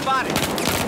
Spotted.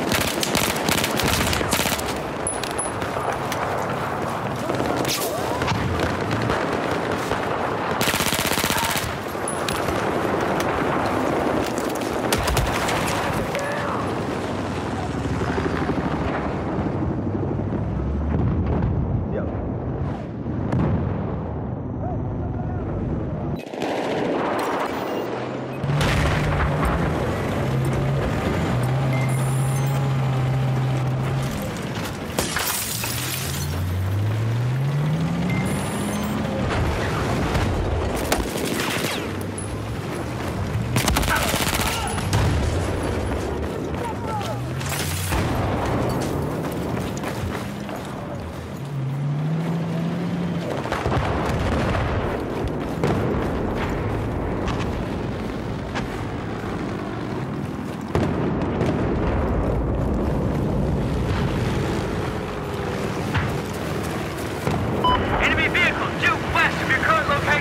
Enemy vehicle due west of your current location.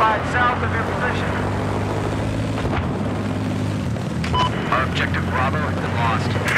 occupied south of your position. Our objective Bravo has been lost.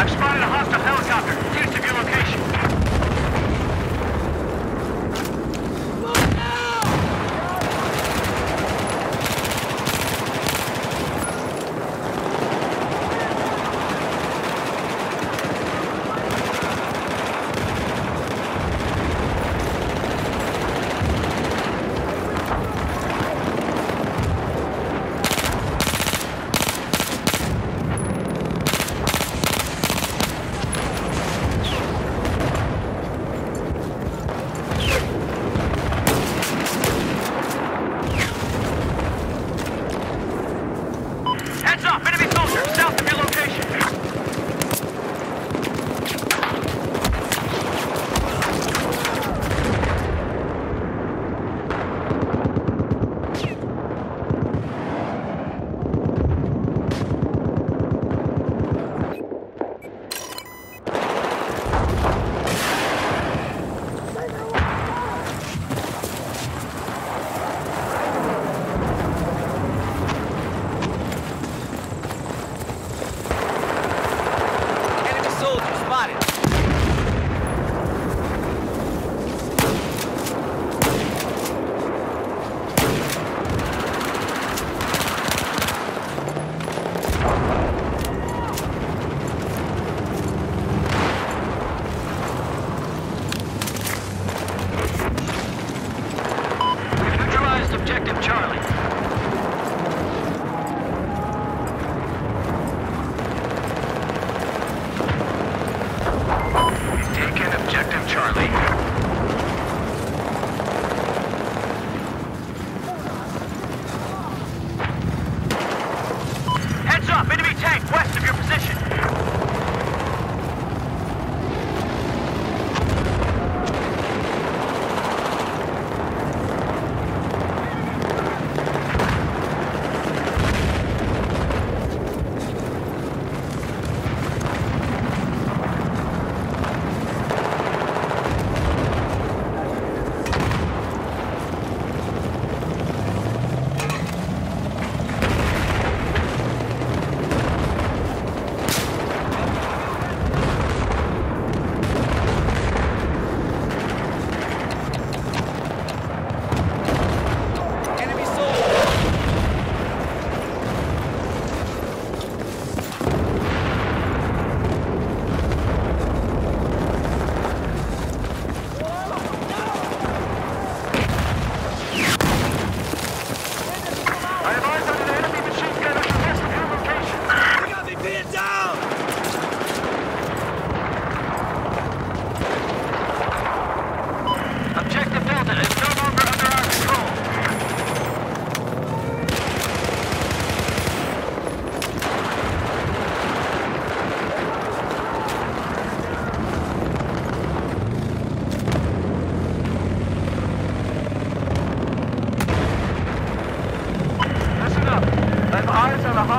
I've spotted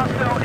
hostile